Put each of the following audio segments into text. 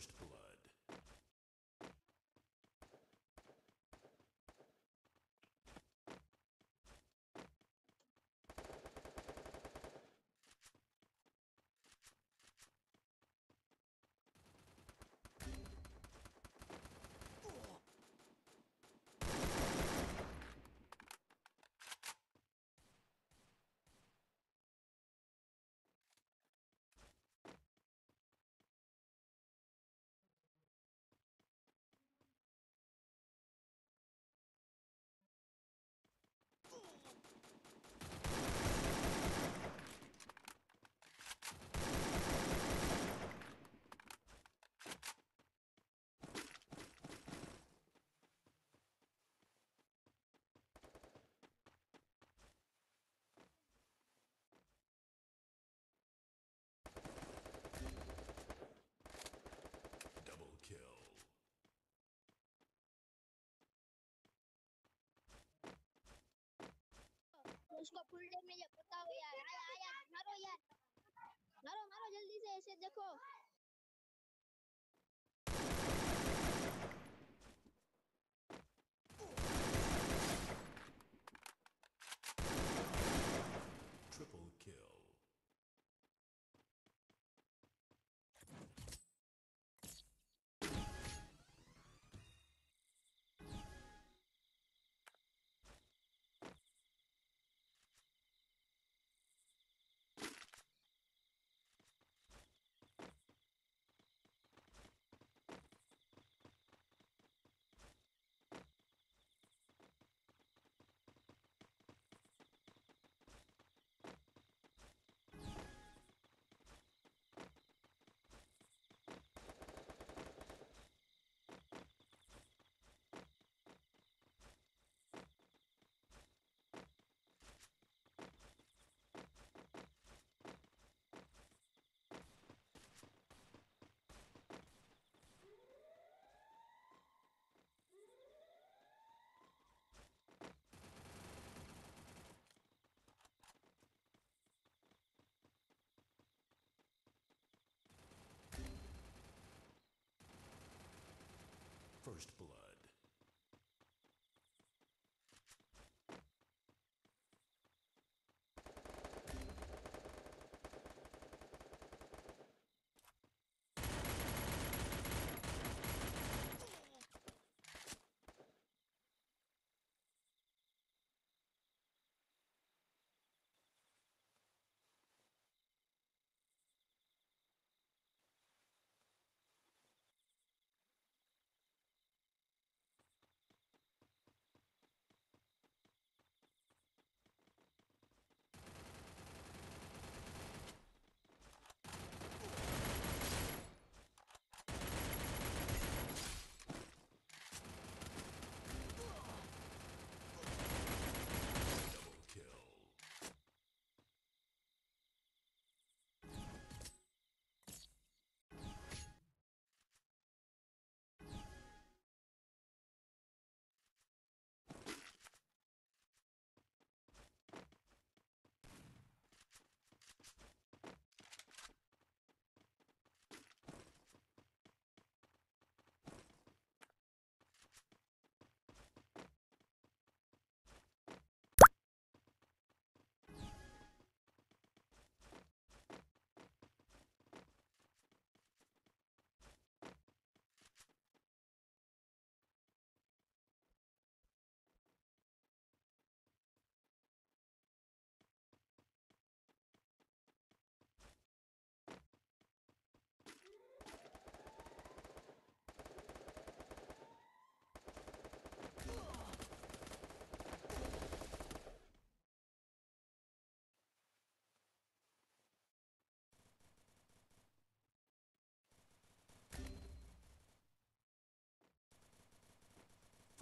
First blood. उसको full damage है हो यार। आया आया, मारो यार। मारो मारो, जल्दी से ऐसे देखो। First blood.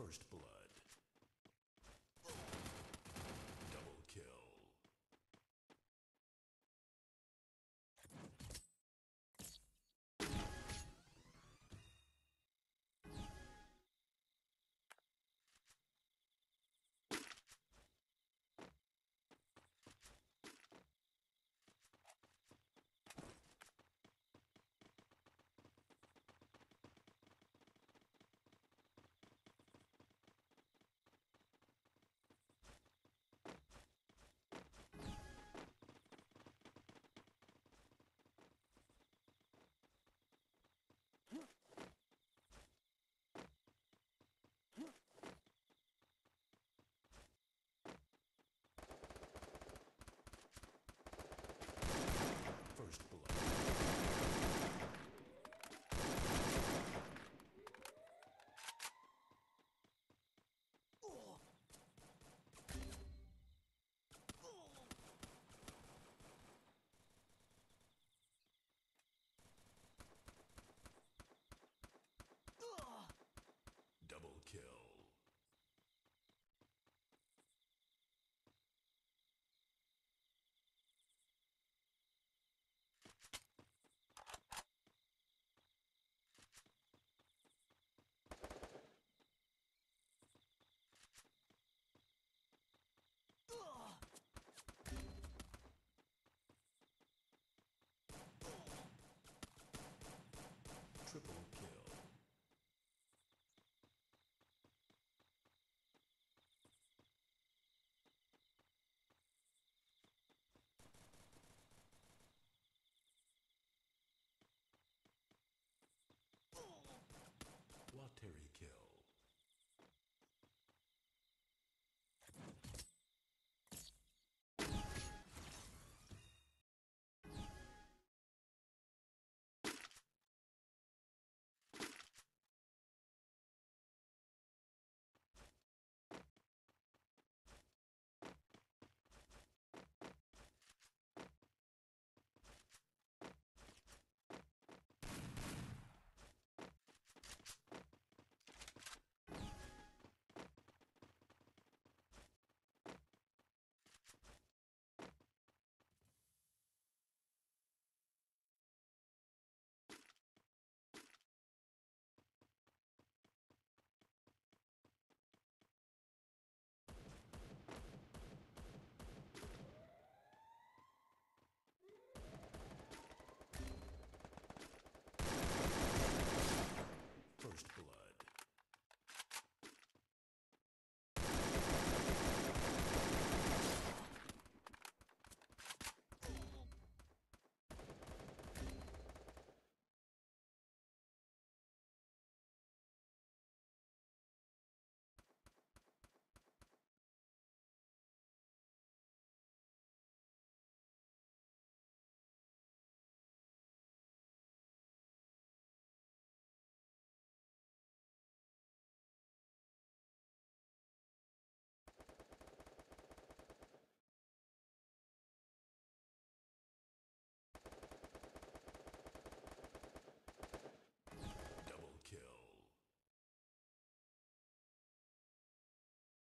First blood.